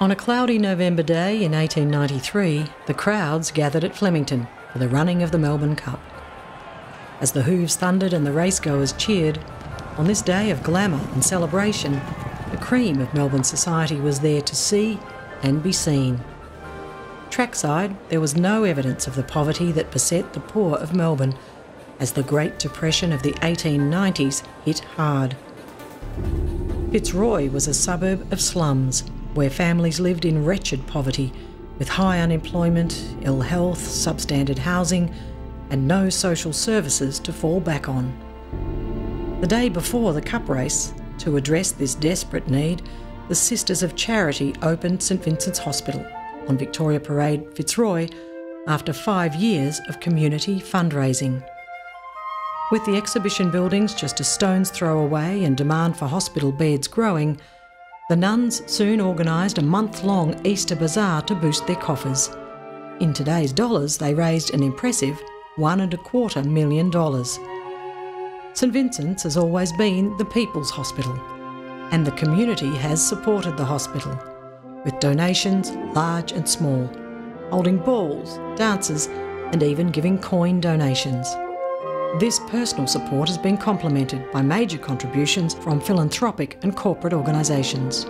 On a cloudy November day in 1893, the crowds gathered at Flemington for the running of the Melbourne Cup. As the hooves thundered and the racegoers cheered, on this day of glamour and celebration, the cream of Melbourne society was there to see and be seen. Trackside, there was no evidence of the poverty that beset the poor of Melbourne as the Great Depression of the 1890s hit hard. Fitzroy was a suburb of slums where families lived in wretched poverty with high unemployment, ill health, substandard housing, and no social services to fall back on. The day before the cup race, to address this desperate need, the Sisters of Charity opened St Vincent's Hospital on Victoria Parade, Fitzroy, after five years of community fundraising. With the exhibition buildings just a stone's throw away and demand for hospital beds growing, the nuns soon organised a month long Easter bazaar to boost their coffers. In today's dollars, they raised an impressive one and a quarter million dollars. St Vincent's has always been the People's Hospital, and the community has supported the hospital with donations large and small, holding balls, dances, and even giving coin donations. This personal support has been complemented by major contributions from philanthropic and corporate organisations.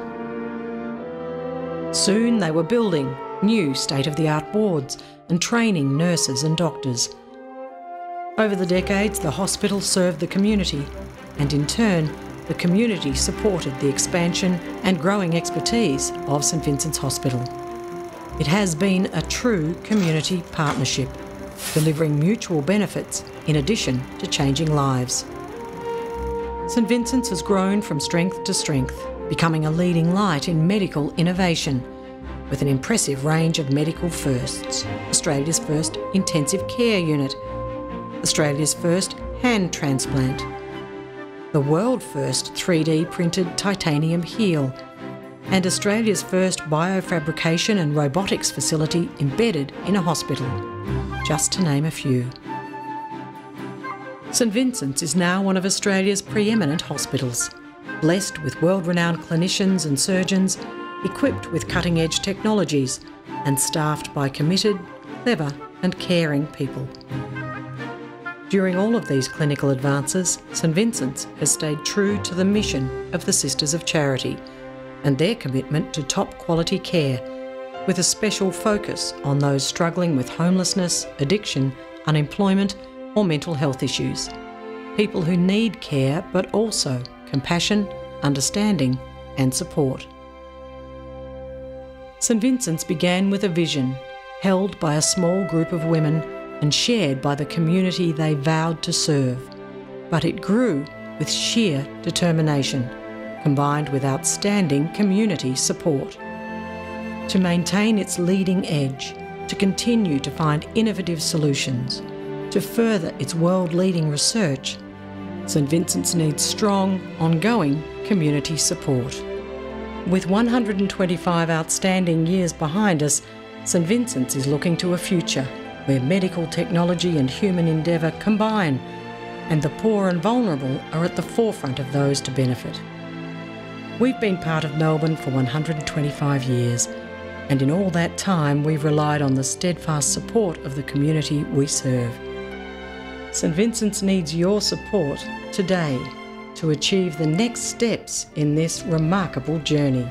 Soon they were building new state of the art wards and training nurses and doctors. Over the decades, the hospital served the community, and in turn, the community supported the expansion and growing expertise of St Vincent's Hospital. It has been a true community partnership delivering mutual benefits in addition to changing lives. St Vincent's has grown from strength to strength, becoming a leading light in medical innovation with an impressive range of medical firsts. Australia's first intensive care unit, Australia's first hand transplant, the world first 3D printed titanium heel, and Australia's first biofabrication and robotics facility embedded in a hospital just to name a few. St. Vincent's is now one of Australia's preeminent hospitals, blessed with world renowned clinicians and surgeons, equipped with cutting edge technologies, and staffed by committed, clever, and caring people. During all of these clinical advances, St. Vincent's has stayed true to the mission of the Sisters of Charity and their commitment to top quality care with a special focus on those struggling with homelessness, addiction, unemployment, or mental health issues. People who need care but also compassion, understanding, and support. St Vincent's began with a vision held by a small group of women and shared by the community they vowed to serve. But it grew with sheer determination, combined with outstanding community support to maintain its leading edge, to continue to find innovative solutions, to further its world leading research, St Vincent's needs strong, ongoing community support. With 125 outstanding years behind us, St Vincent's is looking to a future where medical technology and human endeavour combine, and the poor and vulnerable are at the forefront of those to benefit. We've been part of Melbourne for 125 years and in all that time we've relied on the steadfast support of the community we serve. St Vincent's needs your support today to achieve the next steps in this remarkable journey.